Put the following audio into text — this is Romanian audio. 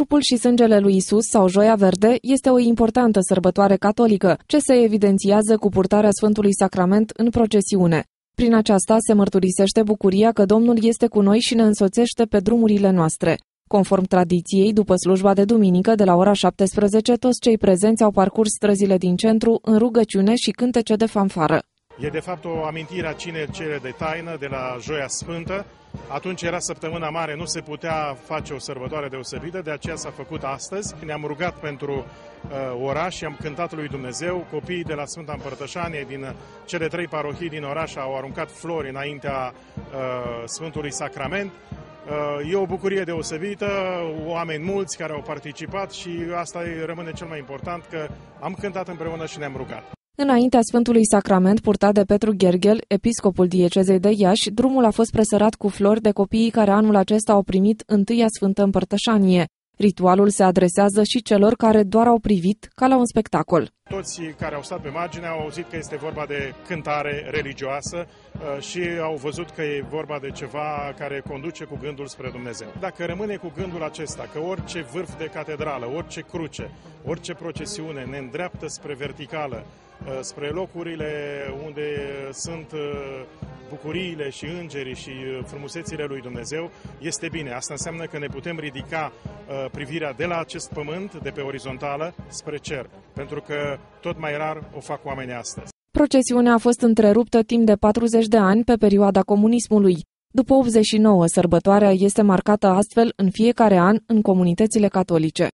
Trupul și sângele lui Isus sau Joia Verde este o importantă sărbătoare catolică, ce se evidențiază cu purtarea Sfântului Sacrament în procesiune. Prin aceasta se mărturisește bucuria că Domnul este cu noi și ne însoțește pe drumurile noastre. Conform tradiției, după slujba de duminică de la ora 17, toți cei prezenți au parcurs străzile din centru în rugăciune și cântece de fanfară. E de fapt o amintire a cine cere de taină de la Joia Sfântă. Atunci era săptămâna mare, nu se putea face o sărbătoare deosebită, de aceea s-a făcut astăzi. Ne-am rugat pentru uh, oraș și am cântat lui Dumnezeu. Copiii de la Sfânta Împărtășanie din cele trei parohii din oraș au aruncat flori înaintea uh, Sfântului Sacrament. Uh, e o bucurie deosebită, oameni mulți care au participat și asta rămâne cel mai important, că am cântat împreună și ne-am rugat. Înaintea Sfântului Sacrament purtat de Petru Gherghel, episcopul diecezei de Iași, drumul a fost presărat cu flori de copiii care anul acesta au primit întâia Sfântă Împărtășanie. Ritualul se adresează și celor care doar au privit ca la un spectacol. Toți care au stat pe margine au auzit că este vorba de cântare religioasă uh, și au văzut că e vorba de ceva care conduce cu gândul spre Dumnezeu. Dacă rămâne cu gândul acesta că orice vârf de catedrală, orice cruce, orice procesiune ne îndreaptă spre verticală, uh, spre locurile unde sunt uh, bucuriile și îngerii și frumusețile lui Dumnezeu, este bine. Asta înseamnă că ne putem ridica privirea de la acest pământ, de pe orizontală, spre cer. Pentru că tot mai rar o fac oamenii astăzi. Procesiunea a fost întreruptă timp de 40 de ani pe perioada comunismului. După 89, sărbătoarea este marcată astfel în fiecare an în comunitățile catolice.